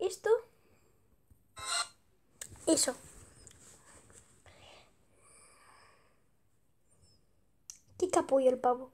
esto. Eso. Qué capullo el pavo.